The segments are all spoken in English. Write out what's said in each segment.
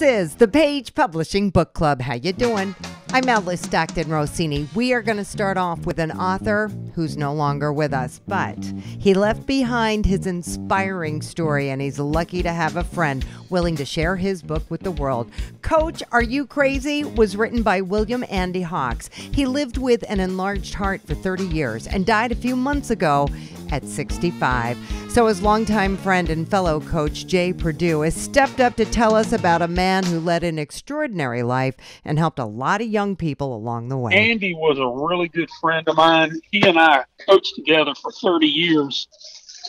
This is the Page Publishing Book Club. How you doing? I'm Alice Stockton Rossini. We are going to start off with an author who's no longer with us, but he left behind his inspiring story, and he's lucky to have a friend willing to share his book with the world. Coach, Are You Crazy? was written by William Andy Hawks. He lived with an enlarged heart for 30 years and died a few months ago at 65. So, his longtime friend and fellow coach Jay Purdue has stepped up to tell us about a man who led an extraordinary life and helped a lot of young people along the way. Andy was a really good friend of mine. He and I coached together for 30 years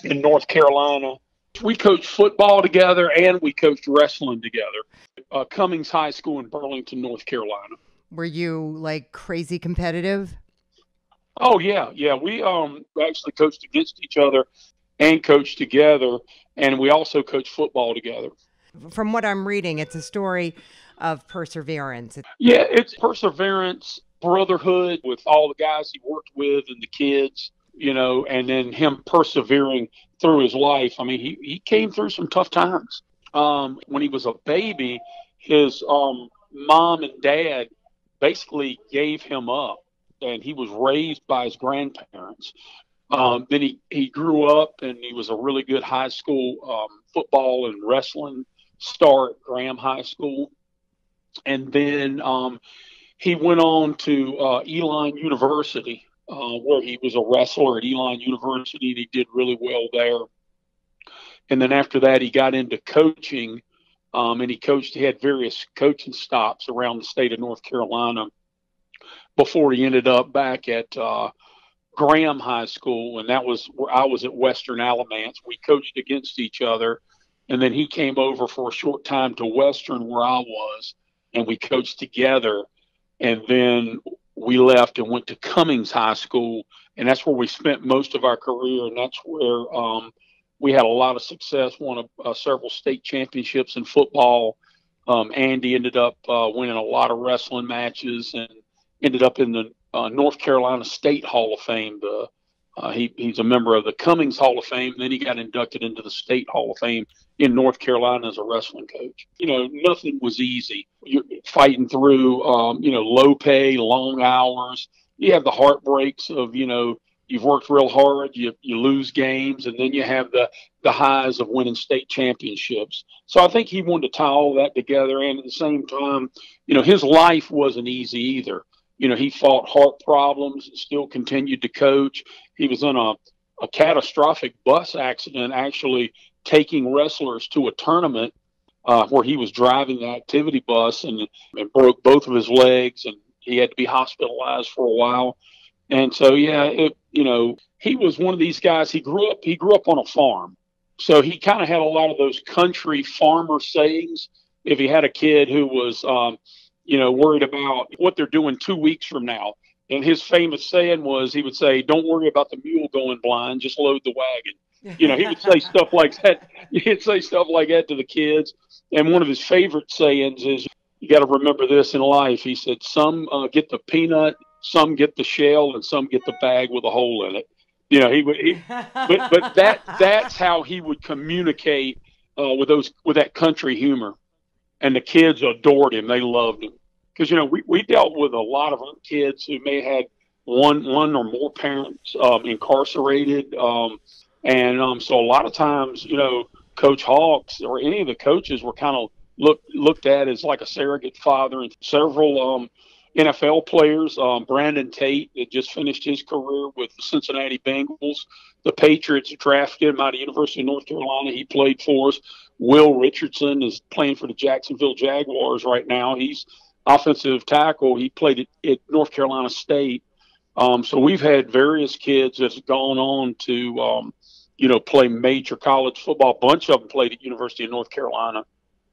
in North Carolina. We coached football together and we coached wrestling together. Uh, Cummings High School in Burlington, North Carolina. Were you like crazy competitive? Oh yeah, yeah. We um actually coached against each other and coached together, and we also coached football together. From what I'm reading, it's a story of perseverance. Yeah, it's perseverance, brotherhood with all the guys he worked with and the kids, you know, and then him persevering through his life. I mean, he, he came through some tough times. Um, when he was a baby, his um, mom and dad basically gave him up and he was raised by his grandparents. Um, then he, he grew up and he was a really good high school um, football and wrestling star at Graham High School. And then um, he went on to uh, Elon University, uh, where he was a wrestler at Elon University, and he did really well there. And then after that, he got into coaching, um, and he coached. He had various coaching stops around the state of North Carolina before he ended up back at uh, Graham High School, and that was where I was at Western Alamance. We coached against each other, and then he came over for a short time to Western, where I was, and we coached together. And then we left and went to Cummings High School, and that's where we spent most of our career, and that's where um, we had a lot of success. Won a, uh, several state championships in football. Um, Andy ended up uh, winning a lot of wrestling matches and ended up in the uh, North Carolina State Hall of Fame. The uh, he, he's a member of the Cummings Hall of Fame. Then he got inducted into the State Hall of Fame in North Carolina as a wrestling coach. You know, nothing was easy. You're fighting through, um, you know, low pay, long hours. You have the heartbreaks of, you know, you've worked real hard, you, you lose games, and then you have the, the highs of winning state championships. So I think he wanted to tie all that together. And at the same time, you know, his life wasn't easy either you know, he fought heart problems, still continued to coach. He was in a, a catastrophic bus accident, actually taking wrestlers to a tournament uh, where he was driving the activity bus and, and broke both of his legs, and he had to be hospitalized for a while. And so, yeah, it, you know, he was one of these guys. He grew up. He grew up on a farm, so he kind of had a lot of those country farmer sayings. If he had a kid who was um, you know, worried about what they're doing two weeks from now. And his famous saying was, he would say, "Don't worry about the mule going blind, just load the wagon." You know, he would say stuff like that. He'd say stuff like that to the kids. And one of his favorite sayings is, "You got to remember this in life." He said, "Some uh, get the peanut, some get the shell, and some get the bag with a hole in it." You know, he would. He, but but that that's how he would communicate uh, with those with that country humor and the kids adored him. They loved him because you know we, we dealt with a lot of kids who may have had one one or more parents um, incarcerated, um, and um, so a lot of times you know Coach Hawks or any of the coaches were kind of looked looked at as like a surrogate father, and several um, NFL players. Um, Brandon Tate that just finished his career with the Cincinnati Bengals. The Patriots drafted him out of the University of North Carolina. He played for us. Will Richardson is playing for the Jacksonville Jaguars right now. He's offensive tackle. He played at, at North Carolina State. Um, so we've had various kids that's gone on to, um, you know, play major college football. A bunch of them played at University of North Carolina.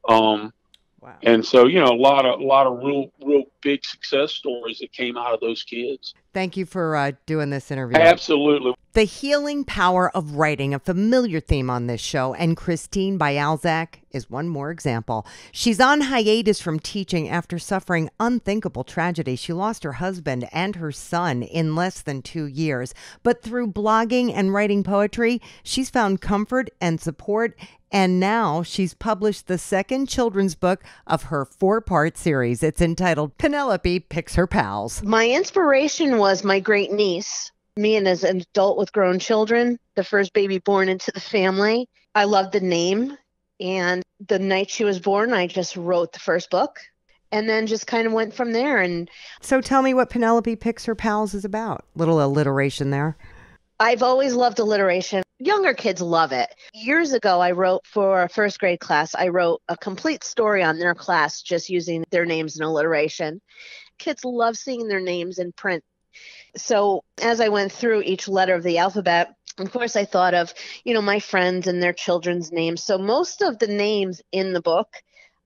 Um, Wow. And so, you know, a lot of a lot of real real big success stories that came out of those kids. Thank you for uh, doing this interview. Absolutely. The healing power of writing, a familiar theme on this show, and Christine Bialzak is one more example. She's on hiatus from teaching after suffering unthinkable tragedy. She lost her husband and her son in less than two years. But through blogging and writing poetry, she's found comfort and support. And now she's published the second children's book of her four part series. It's entitled Penelope Picks Her Pals. My inspiration was my great niece me and as an adult with grown children, the first baby born into the family. I loved the name. And the night she was born, I just wrote the first book and then just kind of went from there. And so tell me what Penelope Picks Her Pals is about. Little alliteration there. I've always loved alliteration. Younger kids love it. Years ago, I wrote for a first grade class, I wrote a complete story on their class just using their names in alliteration. Kids love seeing their names in print so as I went through each letter of the alphabet, of course, I thought of, you know, my friends and their children's names. So most of the names in the book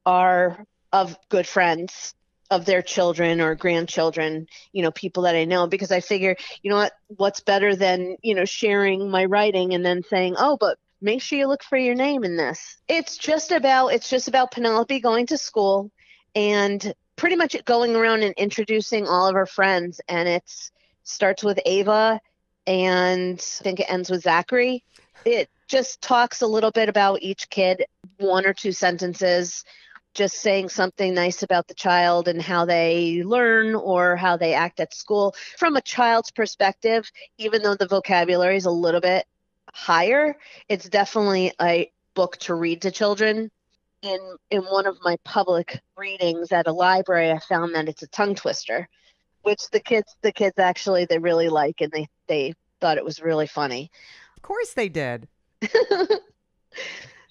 are of good friends of their children or grandchildren, you know, people that I know, because I figure, you know what, what's better than, you know, sharing my writing and then saying, oh, but make sure you look for your name in this. It's just about, it's just about Penelope going to school and pretty much going around and introducing all of our friends. And it starts with Ava and I think it ends with Zachary. It just talks a little bit about each kid, one or two sentences, just saying something nice about the child and how they learn or how they act at school. From a child's perspective, even though the vocabulary is a little bit higher, it's definitely a book to read to children. In in one of my public readings at a library, I found that it's a tongue twister which the kids the kids actually they really like and they they thought it was really funny. Of course they did.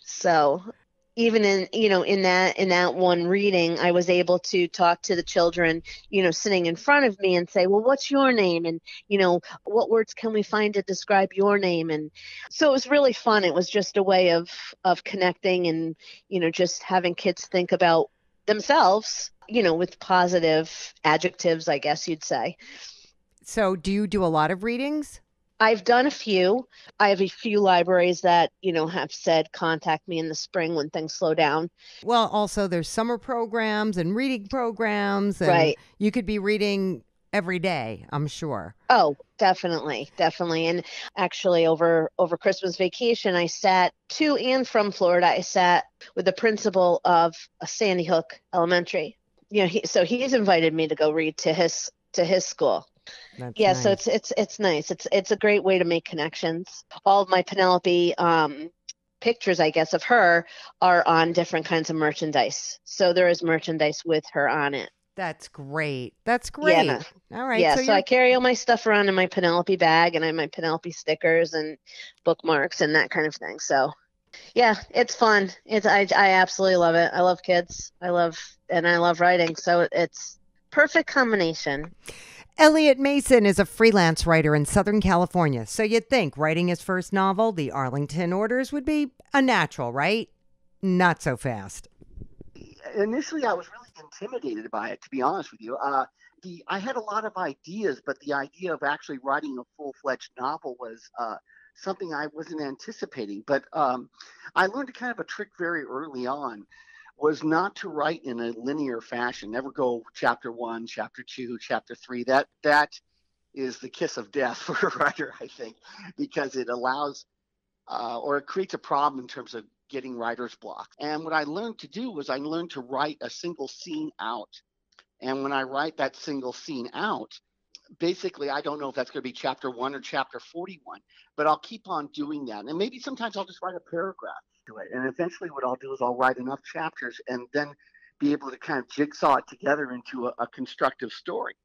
so even in you know in that in that one reading i was able to talk to the children you know sitting in front of me and say well what's your name and you know what words can we find to describe your name and so it was really fun it was just a way of of connecting and you know just having kids think about themselves you know, with positive adjectives, I guess you'd say. So, do you do a lot of readings? I've done a few. I have a few libraries that, you know, have said contact me in the spring when things slow down. Well, also there's summer programs and reading programs and right. you could be reading every day, I'm sure. Oh, definitely, definitely. And actually over over Christmas vacation, I sat to and from Florida. I sat with the principal of uh, Sandy Hook Elementary you know, he, so he's invited me to go read to his to his school. That's yeah, nice. so it's it's it's nice. It's it's a great way to make connections. All of my Penelope um, pictures, I guess, of her are on different kinds of merchandise. So there is merchandise with her on it. That's great. That's great. Yeah. All right. Yeah. So, so I carry all my stuff around in my Penelope bag, and I have my Penelope stickers and bookmarks and that kind of thing. So yeah, it's fun. It's I I absolutely love it. I love kids. I love and I love writing, so it's perfect combination. Elliot Mason is a freelance writer in Southern California, so you'd think writing his first novel, The Arlington Orders, would be a natural, right? Not so fast. Initially, I was really intimidated by it, to be honest with you. Uh, the I had a lot of ideas, but the idea of actually writing a full fledged novel was uh, something I wasn't anticipating. But um, I learned kind of a trick very early on was not to write in a linear fashion. Never go chapter one, chapter two, chapter three. That that is the kiss of death for a writer, I think, because it allows uh, or it creates a problem in terms of getting writer's block. And what I learned to do was I learned to write a single scene out. And when I write that single scene out, basically, I don't know if that's going to be chapter one or chapter 41, but I'll keep on doing that. And maybe sometimes I'll just write a paragraph to it. And eventually, what I'll do is I'll write enough chapters and then be able to kind of jigsaw it together into a, a constructive story.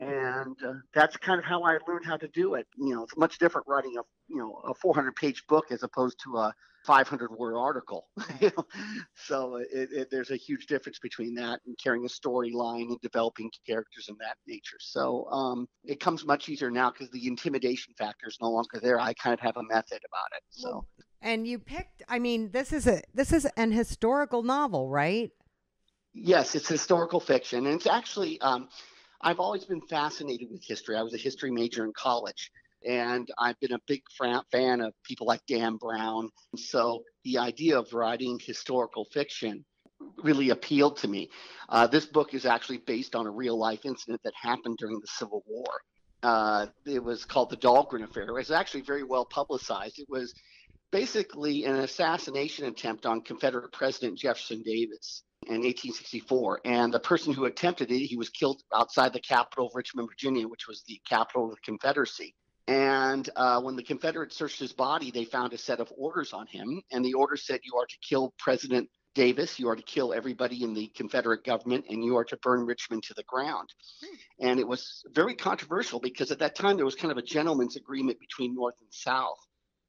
And uh, that's kind of how I learned how to do it. You know, it's much different writing a you know a 400 page book as opposed to a 500 word article. so it, it, there's a huge difference between that and carrying a storyline and developing characters in that nature. So um, it comes much easier now because the intimidation factor is no longer there. I kind of have a method about it. So. And you picked. I mean, this is a this is an historical novel, right? Yes, it's historical fiction, and it's actually. Um, I've always been fascinated with history. I was a history major in college, and I've been a big fan of people like Dan Brown. So the idea of writing historical fiction really appealed to me. Uh, this book is actually based on a real life incident that happened during the Civil War. Uh, it was called the Dahlgren Affair. It was actually very well publicized. It was basically an assassination attempt on Confederate President Jefferson Davis in 1864. And the person who attempted it, he was killed outside the capital of Richmond, Virginia, which was the capital of the Confederacy. And uh, when the Confederates searched his body, they found a set of orders on him. And the order said, You are to kill President Davis, you are to kill everybody in the Confederate government, and you are to burn Richmond to the ground. Hmm. And it was very controversial because at that time there was kind of a gentleman's agreement between North and South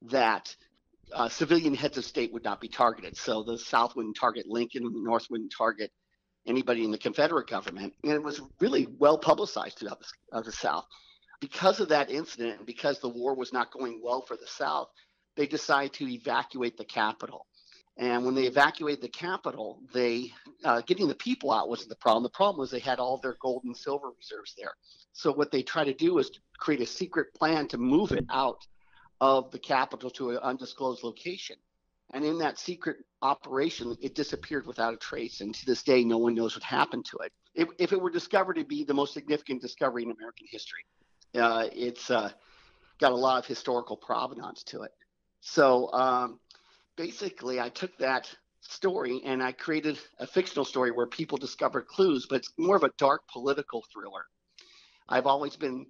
that uh, civilian heads of state would not be targeted. So the South wouldn't target Lincoln, the North wouldn't target anybody in the Confederate government. And it was really well publicized throughout the, uh, the South. Because of that incident, and because the war was not going well for the South, they decided to evacuate the capital. And when they evacuated the capital, they uh, getting the people out wasn't the problem. The problem was they had all their gold and silver reserves there. So what they tried to do was to create a secret plan to move it out of the capital to an undisclosed location. And in that secret operation, it disappeared without a trace. And to this day, no one knows what happened to it. If, if it were discovered to be the most significant discovery in American history, uh, it's uh, got a lot of historical provenance to it. So um, basically, I took that story and I created a fictional story where people discover clues, but it's more of a dark political thriller. I've always been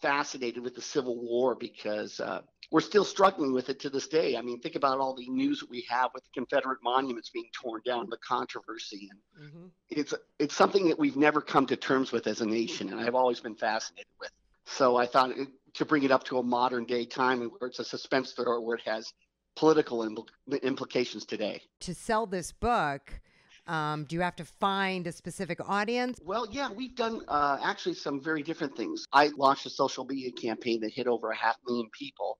fascinated with the Civil War because uh, we're still struggling with it to this day. I mean, think about all the news that we have with the Confederate monuments being torn down, the controversy, and mm-hmm. it's it's something that we've never come to terms with as a nation, and I've always been fascinated with. So I thought it, to bring it up to a modern day time where it's a suspense thriller where it has political impl- implications today. To sell this book, um, do you have to find a specific audience? Well, yeah, we've done uh, actually some very different things. I launched a social media campaign that hit over a half million people.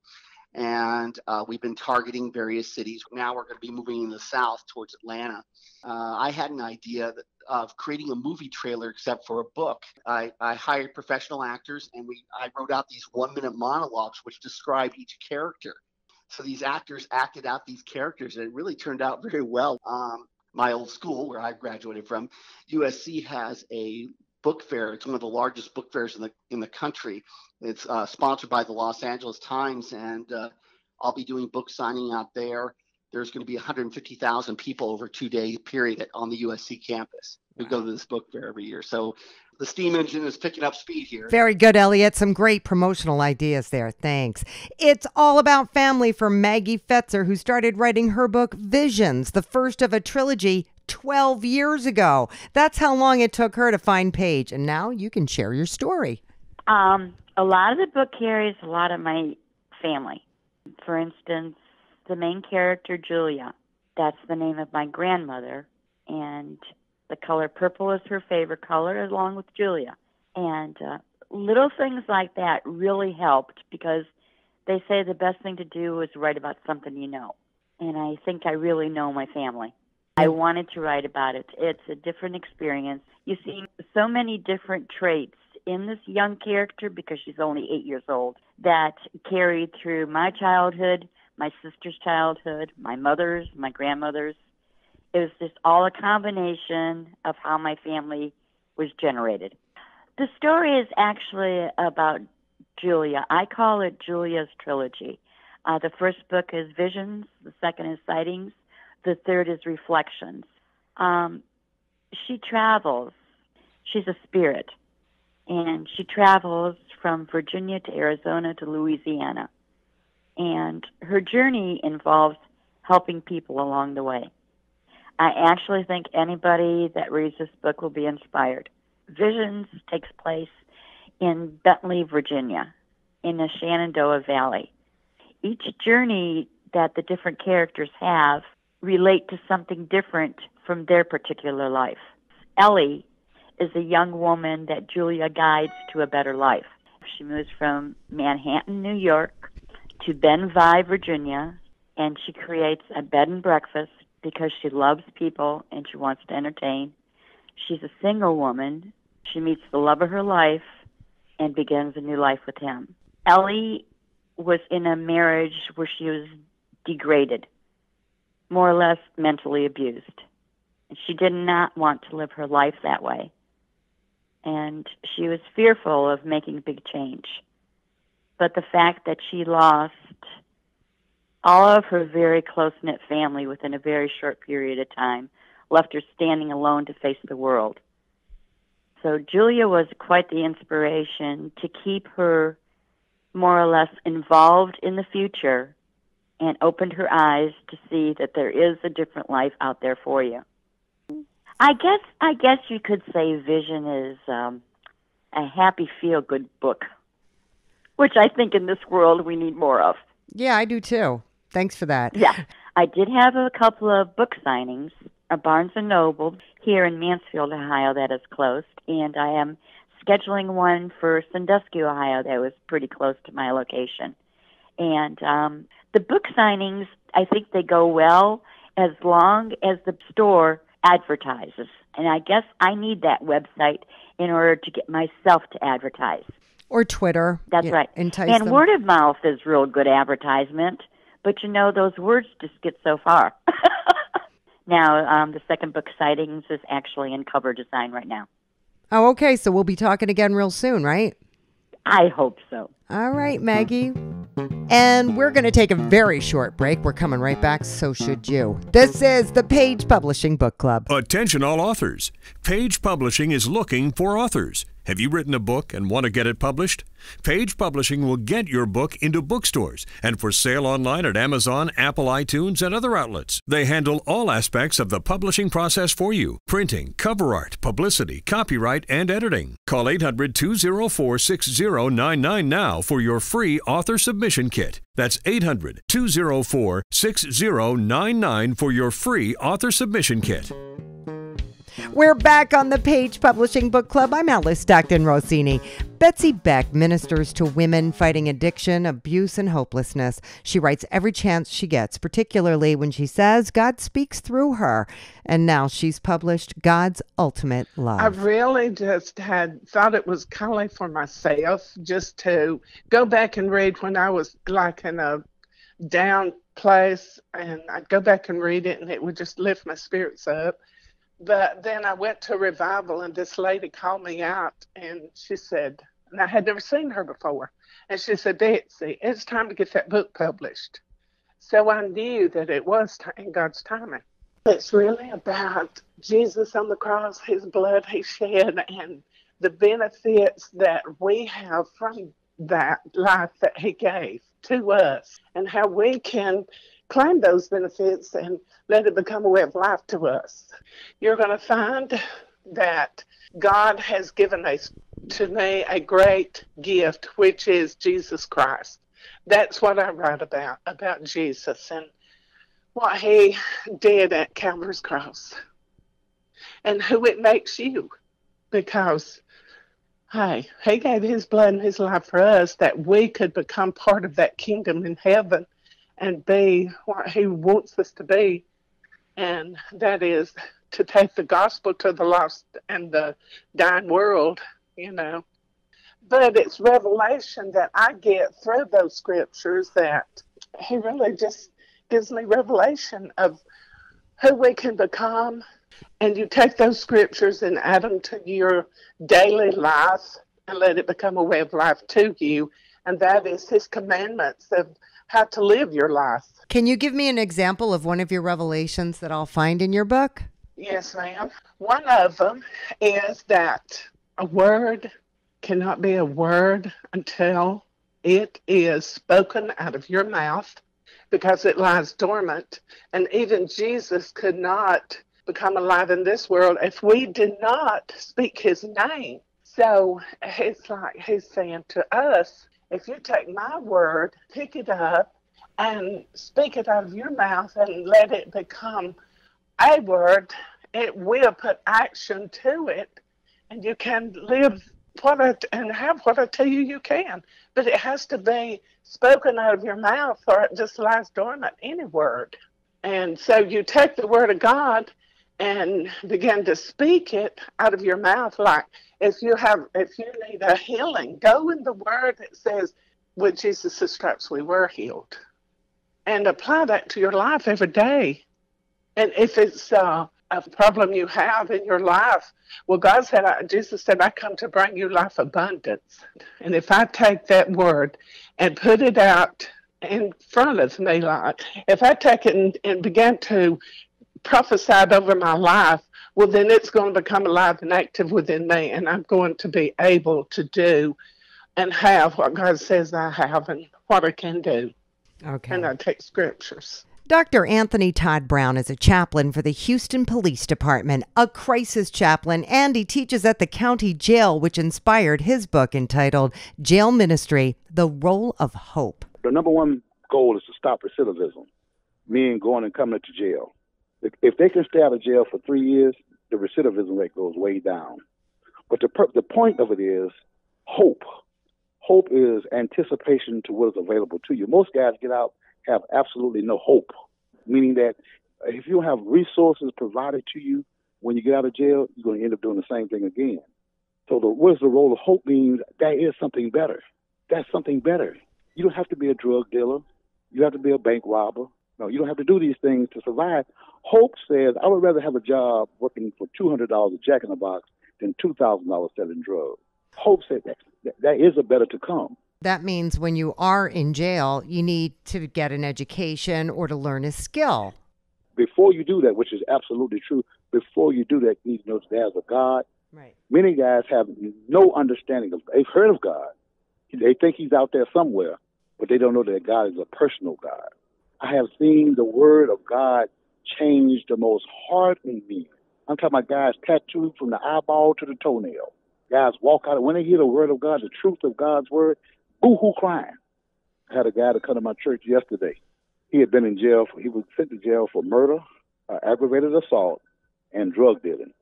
And uh, we've been targeting various cities. Now we're going to be moving in the south towards Atlanta. Uh, I had an idea that, of creating a movie trailer except for a book. I, I hired professional actors and we I wrote out these one minute monologues which describe each character. So these actors acted out these characters, and it really turned out very well. Um, my old school, where I graduated from, USC has a book fair. It's one of the largest book fairs in the in the country. It's uh, sponsored by the Los Angeles Times, and uh, I'll be doing book signing out there. There's going to be 150,000 people over a two-day period on the USC campus who go to this book fair every year. So the steam engine is picking up speed here. Very good, Elliot. Some great promotional ideas there. Thanks. It's all about family for Maggie Fetzer, who started writing her book Visions, the first of a trilogy 12 years ago. That's how long it took her to find Page. And now you can share your story. Um, a lot of the book carries a lot of my family. For instance, the main character, Julia, that's the name of my grandmother. And the color purple is her favorite color, along with Julia. And uh, little things like that really helped because they say the best thing to do is write about something you know. And I think I really know my family. I wanted to write about it. It's a different experience. You see so many different traits in this young character because she's only eight years old that carried through my childhood, my sister's childhood, my mother's, my grandmother's, it was just all a combination of how my family was generated. The story is actually about Julia. I call it Julia's trilogy. Uh, the first book is Visions, the second is Sightings, the third is Reflections. Um, she travels. She's a spirit, and she travels from Virginia to Arizona to Louisiana. And her journey involves helping people along the way. I actually think anybody that reads this book will be inspired. Visions takes place in Bentley, Virginia, in the Shenandoah Valley. Each journey that the different characters have relate to something different from their particular life. Ellie is a young woman that Julia guides to a better life. She moves from Manhattan, New York to Benvi, Virginia, and she creates a bed and breakfast because she loves people and she wants to entertain. She's a single woman. She meets the love of her life and begins a new life with him. Ellie was in a marriage where she was degraded, more or less mentally abused. And she did not want to live her life that way. And she was fearful of making a big change. But the fact that she lost all of her very close knit family within a very short period of time left her standing alone to face the world. So Julia was quite the inspiration to keep her more or less involved in the future and opened her eyes to see that there is a different life out there for you. I guess I guess you could say Vision is um, a happy feel good book, which I think in this world we need more of. Yeah, I do too. Thanks for that. Yeah, I did have a couple of book signings, a Barnes and Noble here in Mansfield, Ohio, that is closed, and I am scheduling one for Sandusky, Ohio, that was pretty close to my location. And um, the book signings, I think they go well as long as the store advertises. And I guess I need that website in order to get myself to advertise. Or Twitter. That's Yeah, right. Entice and them. word of mouth is real good advertisement, but you know those words just get so far. now, um, the second book sightings is actually in cover design right now. Oh, okay. So we'll be talking again real soon, right? I hope so. All right, Maggie. And we're going to take a very short break. We're coming right back. So should you. This is the Page Publishing Book Club. Attention all authors. Page Publishing is looking for authors. Have you written a book and want to get it published? Page Publishing will get your book into bookstores and for sale online at Amazon, Apple iTunes, and other outlets. They handle all aspects of the publishing process for you printing, cover art, publicity, copyright, and editing. Call 800 204 6099 now for your free author submission kit. That's 800 204 6099 for your free author submission kit. We're back on the Page Publishing Book Club. I'm Alice Stockton Rossini. Betsy Beck ministers to women fighting addiction, abuse, and hopelessness. She writes every chance she gets, particularly when she says God speaks through her. And now she's published God's Ultimate Love. I really just had thought it was kind for myself just to go back and read when I was like in a down place and I'd go back and read it and it would just lift my spirits up. But then I went to revival and this lady called me out and she said, and I had never seen her before, and she said, Betsy, it's time to get that book published. So I knew that it was in God's timing. It's really about Jesus on the cross, his blood he shed, and the benefits that we have from that life that he gave to us, and how we can claim those benefits and let it become a way of life to us. You're going to find that God has given us to me a great gift, which is Jesus Christ. That's what I write about, about Jesus and what he did at Calvary's cross and who it makes you because hey he gave his blood and his life for us that we could become part of that kingdom in heaven and be what he wants us to be and that is to take the gospel to the lost and the dying world you know but it's revelation that i get through those scriptures that he really just gives me revelation of who we can become. And you take those scriptures and add them to your daily life and let it become a way of life to you. And that is his commandments of how to live your life. Can you give me an example of one of your revelations that I'll find in your book? Yes, ma'am. One of them is that a word cannot be a word until it is spoken out of your mouth because it lies dormant. And even Jesus could not become alive in this world if we did not speak his name. So it's like he's saying to us if you take my word, pick it up, and speak it out of your mouth and let it become a word, it will put action to it, and you can live what I, and have what I tell you you can. But it has to be spoken out of your mouth, or it just lies dormant. Any word, and so you take the word of God, and begin to speak it out of your mouth like if you have if you need a healing go in the word that says with jesus' stripes we were healed and apply that to your life every day. And if it's uh, a problem you have in your life well god said jesus said i come to bring you life abundance. And if i take that word and put it out in front of me like if i take it and, and begin to prophesied over my life, well, then it's going to become alive and active within me, and I'm going to be able to do and have what God says I have and what I can do. Okay. And I take scriptures. Dr. Anthony Todd Brown is a chaplain for the Houston Police Department, a crisis chaplain, and he teaches at the county jail, which inspired his book entitled Jail Ministry The Role of Hope. The number one goal is to stop recidivism, meaning going and coming to jail. If, if they can stay out of jail for three years, the recidivism rate goes way down. But the, the point of it is hope. Hope is anticipation to what is available to you. Most guys get out have absolutely no hope, meaning that if you don't have resources provided to you when you get out of jail, you're going to end up doing the same thing again. So, the, what is the role of hope means? That is something better. That's something better. You don't have to be a drug dealer. You have to be a bank robber. No, you don't have to do these things to survive. Hope says, I would rather have a job working for $200 a jack in the box than $2,000 selling drugs. Hope says that, that, that is a better to come. That means when you are in jail, you need to get an education or to learn a skill. Before you do that, which is absolutely true, before you do that, you need to know there's a God. Right. Many guys have no understanding of, they've heard of God. They think he's out there somewhere, but they don't know that God is a personal God. I have seen the word of God change the most hardened men. I'm talking about guys tattooed from the eyeball to the toenail. Guys walk out, when they hear the word of God, the truth of God's word, boo hoo crying. I had a guy to come to my church yesterday. He had been in jail, for, he was sent to jail for murder, uh, aggravated assault, and drug dealing.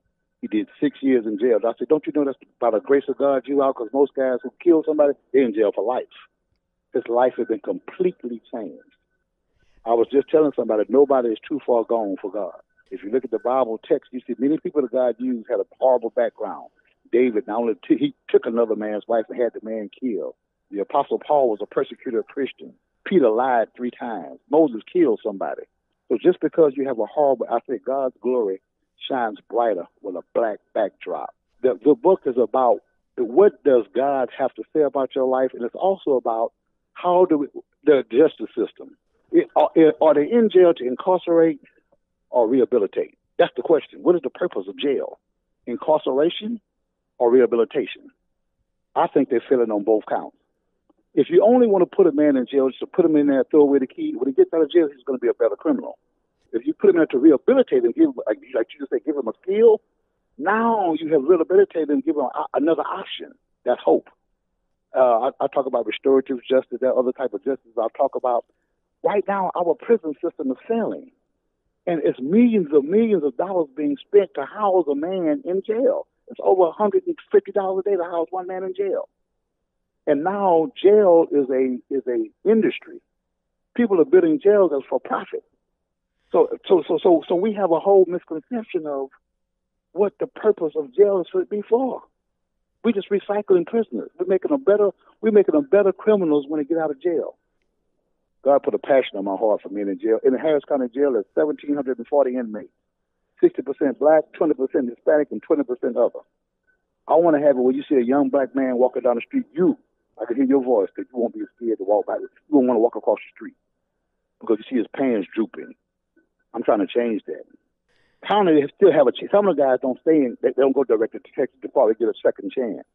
He did six years in jail. I said, Don't you know that's by the grace of God you out? Because most guys who kill somebody, they're in jail for life. His life has been completely changed. I was just telling somebody nobody is too far gone for God. If you look at the Bible text, you see many people that God used had a horrible background. David not only t- he took another man's wife and had the man killed. The Apostle Paul was a persecutor of Christians. Peter lied three times. Moses killed somebody. So just because you have a horrible, I say God's glory shines brighter with a black backdrop. The, the book is about what does God have to say about your life, and it's also about how do we, the justice system are, are they in jail to incarcerate or rehabilitate? That's the question. What is the purpose of jail? Incarceration or rehabilitation? I think they're failing on both counts. If you only want to put a man in jail just to put him in there, throw away the key, when he gets out of jail, he's going to be a better criminal. If you put him there to rehabilitate him, give like, like you just say, give him a skill. Now you have rehabilitated him, give him another option. That's hope. Uh, I, I, talk about restorative justice, that other type of justice. I talk about Right now, our prison system is failing. And it's millions of millions of dollars being spent to house a man in jail. It's over $150 a day to house one man in jail. And now jail is a is a industry. People are building jails as for profit. So so so so so we have a whole misconception of what the purpose of jail should be for. We just recycling prisoners. We're making them better. We're making them better criminals when they get out of jail. God put a passion on my heart for men in jail. In Harris County Jail, there's 1,740 inmates, 60% black, 20% Hispanic, and 20% other. I want to have it where you see a young black man walking down the street, you, I can hear your voice, that you won't be scared to walk by. You won't want to walk across the street because you see his pants drooping. I'm trying to change that. County still have a chance. Some of the guys don't stay in, they don't go directly to Texas Department, they get a second chance.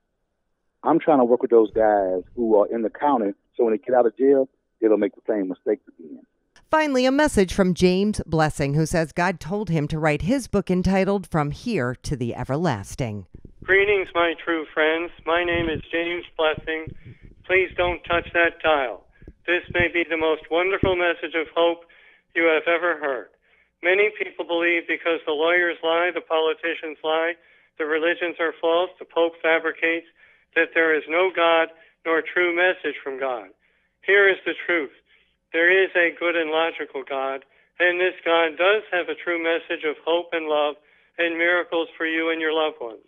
I'm trying to work with those guys who are in the county so when they get out of jail, it'll make the same mistakes again. Finally, a message from James Blessing, who says God told him to write his book entitled From Here to the Everlasting. Greetings, my true friends. My name is James Blessing. Please don't touch that dial. This may be the most wonderful message of hope you have ever heard. Many people believe because the lawyers lie, the politicians lie, the religions are false, the Pope fabricates, that there is no God nor true message from God. Here is the truth. There is a good and logical God, and this God does have a true message of hope and love and miracles for you and your loved ones.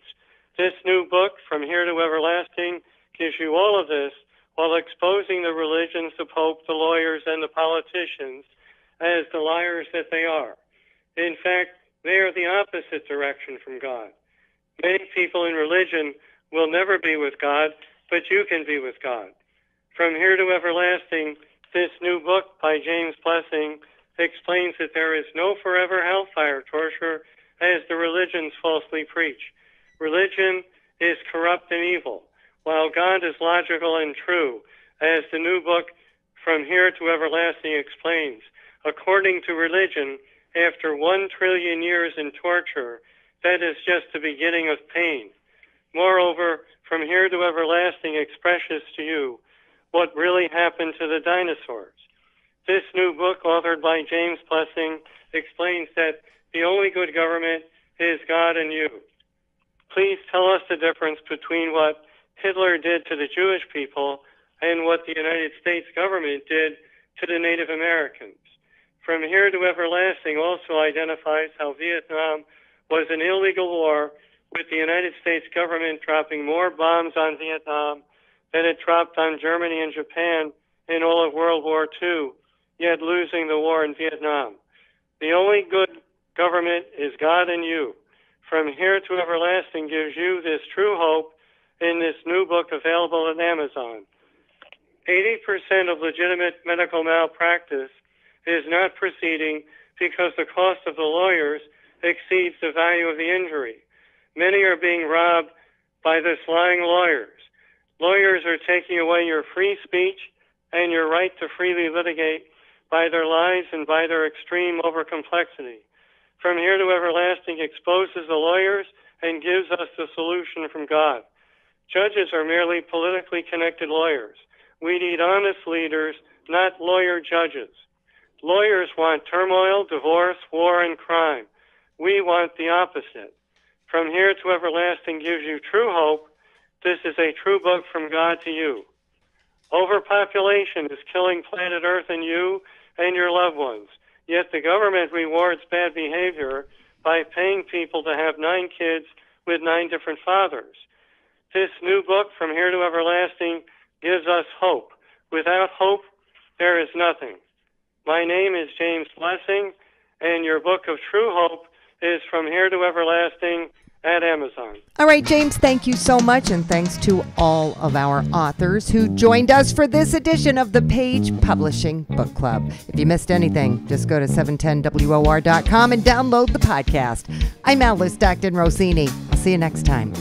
This new book, From Here to Everlasting, gives you all of this while exposing the religions, the Pope, the lawyers, and the politicians as the liars that they are. In fact, they are the opposite direction from God. Many people in religion will never be with God, but you can be with God. From Here to Everlasting, this new book by James Blessing explains that there is no forever hellfire torture as the religions falsely preach. Religion is corrupt and evil, while God is logical and true, as the new book From Here to Everlasting explains. According to religion, after one trillion years in torture, that is just the beginning of pain. Moreover, From Here to Everlasting expresses to you what really happened to the dinosaurs. This new book, authored by James Blessing, explains that the only good government is God and you. Please tell us the difference between what Hitler did to the Jewish people and what the United States government did to the Native Americans. From Here to Everlasting also identifies how Vietnam was an illegal war with the United States government dropping more bombs on Vietnam than it dropped on Germany and Japan in all of World War II, yet losing the war in Vietnam. The only good government is God and you. From Here to Everlasting gives you this true hope in this new book available at Amazon. 80% of legitimate medical malpractice is not proceeding because the cost of the lawyers exceeds the value of the injury. Many are being robbed by this lying lawyers. Lawyers are taking away your free speech and your right to freely litigate by their lies and by their extreme overcomplexity. From here to everlasting exposes the lawyers and gives us the solution from God. Judges are merely politically connected lawyers. We need honest leaders, not lawyer judges. Lawyers want turmoil, divorce, war, and crime. We want the opposite. From here to everlasting gives you true hope. This is a true book from God to you. Overpopulation is killing planet Earth and you and your loved ones. Yet the government rewards bad behavior by paying people to have nine kids with nine different fathers. This new book, From Here to Everlasting, gives us hope. Without hope, there is nothing. My name is James Blessing, and your book of true hope is From Here to Everlasting at Amazon. All right, James, thank you so much. And thanks to all of our authors who joined us for this edition of the Page Publishing Book Club. If you missed anything, just go to 710WOR.com and download the podcast. I'm Alice Stockton Rossini. I'll see you next time.